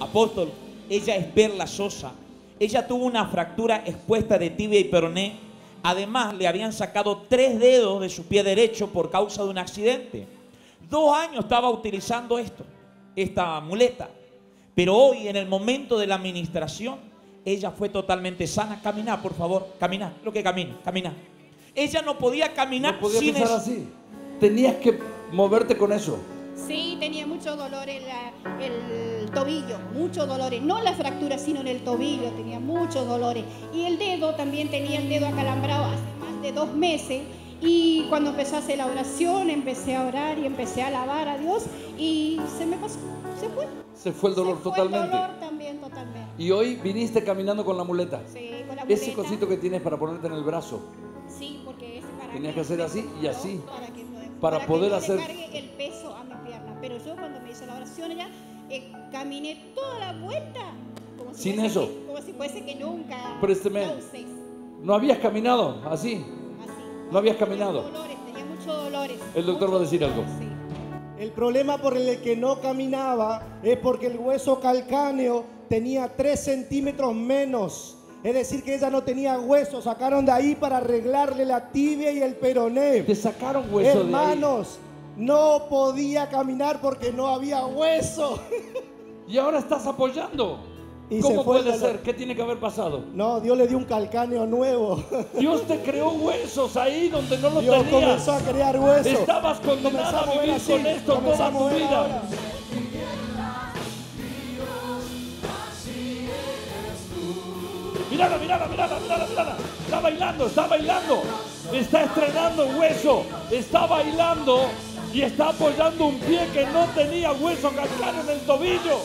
Apóstol, ella es Perla Sosa. Ella tuvo una fractura expuesta de tibia y peroné. Además, le habían sacado tres dedos de su pie derecho por causa de un accidente. Dos años estaba utilizando esto, esta muleta. Pero hoy, en el momento de la administración, ella fue totalmente sana. Camina, por favor, camina, lo que camina, camina. Ella no podía caminar No podía sin eso. así. Tenías que moverte con eso. Sí, tenía mucho dolor en la- el tobillo, muchos dolores. No la fractura, sino en el tobillo, tenía muchos dolores. Y el dedo, también tenía el dedo acalambrado hace más de dos meses. Y cuando empezó a hacer la oración, empecé a orar y empecé a alabar a Dios y se me pasó, se fue. Se fue el dolor Se fue totalmente. El dolor también, totalmente. Y hoy viniste caminando con la muleta. Sí, con la Ese muleta. cosito que tienes para ponerte en el brazo. Sí, porque es para Tenías que hacer así y así. Para, que Para para poder que no hacer- le cargue el peso a mi pierna. Pero yo cuando me hice la oración ya eh, caminé toda la vuelta. Como si Sin eso. que- como si fuese que nunca. Présteme. ¿No habías caminado así? así. No habías Tenía caminado. Dolores, tenía muchos dolores. El doctor va a decir algo. Sí. El problema por el que no caminaba es porque el hueso calcáneo tenía 3 centímetros menos. Es decir, que ella no tenía hueso. Sacaron de ahí para arreglarle la tibia y el peroné. Te sacaron hueso de ahí. Hermanos, no podía caminar porque no había hueso. Y ahora estás apoyando. Y ¿Cómo puede ser? ¿Qué tiene que haber pasado? No, Dios le dio un calcáneo nuevo. Dios te creó huesos ahí donde no los Dios tenías. comenzó a crear hueso. Estabas condenado a vivir así, con esto toda tu vida. ahora. Mírala, mírala, mírala. Está bailando, está bailando. Está estrenando hueso. Está bailando y está apoyando un pie que no tenía hueso calcáneo en el tobillo.